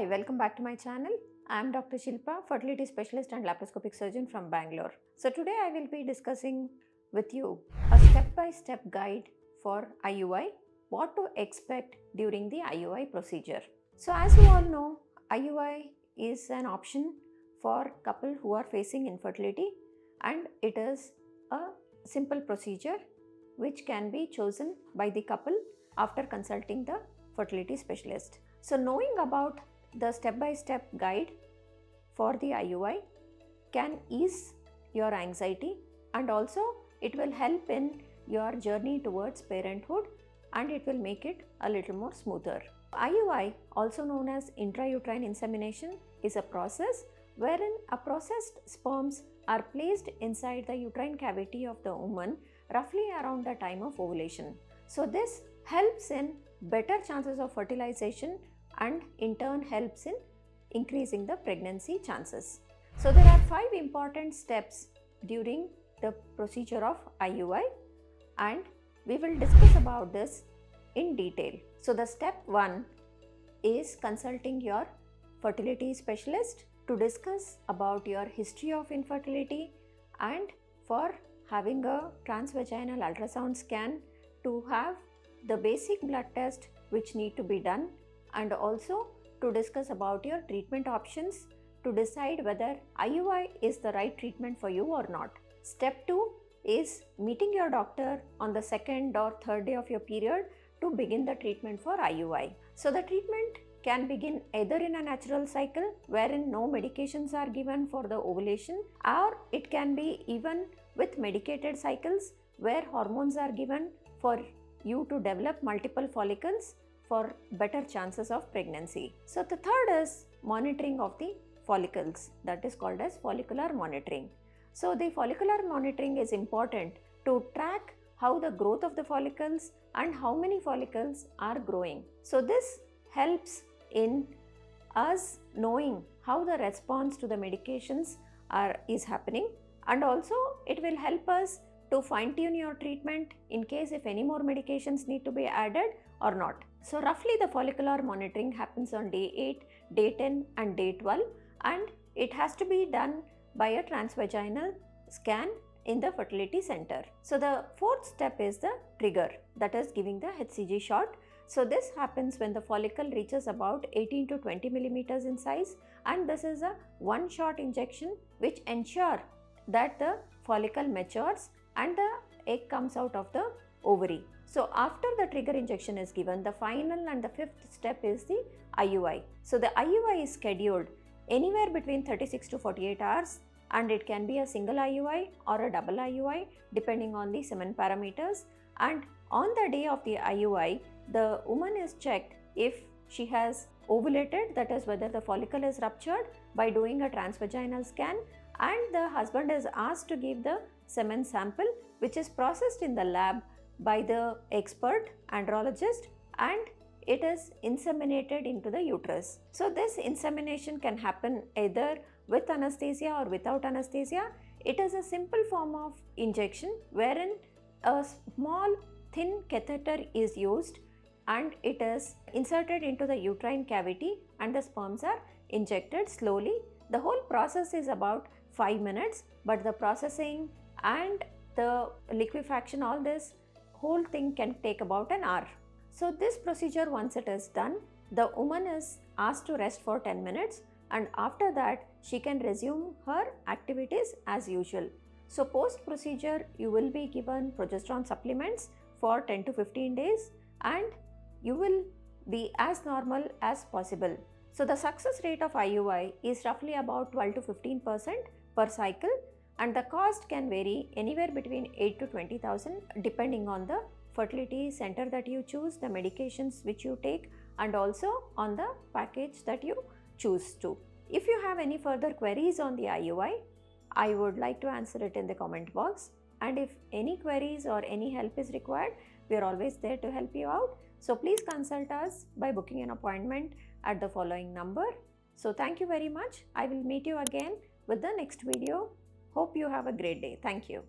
Hi, welcome back to my channel. I am Dr. Shilpa, fertility specialist and laparoscopic surgeon from Bangalore. So today I will be discussing with you a step-by-step guide for IUI, what to expect during the IUI procedure. So as you all know, IUI is an option for couple who are facing infertility and it is a simple procedure which can be chosen by the couple after consulting the fertility specialist. So knowing about the step-by-step guide for the IUI can ease your anxiety and also it will help in your journey towards parenthood and it will make it a little more smoother. IUI, also known as intrauterine insemination, is a process wherein a processed sperms are placed inside the uterine cavity of the woman roughly around the time of ovulation. So this helps in better chances of fertilization and in turn helps in increasing the pregnancy chances. So there are five important steps during the procedure of IUI and we will discuss about this in detail. So the step 1 is consulting your fertility specialist to discuss about your history of infertility and for having a transvaginal ultrasound scan to have the basic blood test which need to be done and also to discuss about your treatment options to decide whether IUI is the right treatment for you or not. Step 2 is meeting your doctor on the second or third day of your period to begin the treatment for IUI. So the treatment can begin either in a natural cycle wherein no medications are given for the ovulation or it can be even with medicated cycles where hormones are given for you to develop multiple follicles for better chances of pregnancy. So the third is monitoring of the follicles that is called as follicular monitoring. So the follicular monitoring is important to track how the growth of the follicles and how many follicles are growing. So this helps in us knowing how the response to the medications are is happening and also it will help us to fine tune your treatment in case if any more medications need to be added or not. So roughly the follicular monitoring happens on day 8, day 10 and day 12 and it has to be done by a transvaginal scan in the fertility center. So the fourth step is the trigger that is giving the HCG shot. So this happens when the follicle reaches about 18 to 20 millimeters in size and this is a one shot injection which ensure that the follicle matures and the egg comes out of the ovary. So after the trigger injection is given, the final and the fifth step is the IUI. So the IUI is scheduled anywhere between 36 to 48 hours and it can be a single IUI or a double IUI depending on the semen parameters and on the day of the IUI the woman is checked if she has ovulated that is whether the follicle is ruptured by doing a transvaginal scan and the husband is asked to give the semen sample which is processed in the lab by the expert andrologist and it is inseminated into the uterus. So this insemination can happen either with anesthesia or without anesthesia. It is a simple form of injection wherein a small thin catheter is used and it is inserted into the uterine cavity and the sperms are injected slowly. The whole process is about 5 minutes but the processing and the liquefaction all this whole thing can take about an hour. So this procedure once it is done, the woman is asked to rest for 10 minutes and after that she can resume her activities as usual. So post procedure you will be given progesterone supplements for 10 to 15 days and you will be as normal as possible. So the success rate of IUI is roughly about 12 to 15 percent per cycle and the cost can vary anywhere between 8 to 20,000 depending on the fertility center that you choose, the medications which you take and also on the package that you choose to. If you have any further queries on the IUI, I would like to answer it in the comment box and if any queries or any help is required, we are always there to help you out. So please consult us by booking an appointment at the following number. So thank you very much. I will meet you again with the next video. Hope you have a great day. Thank you.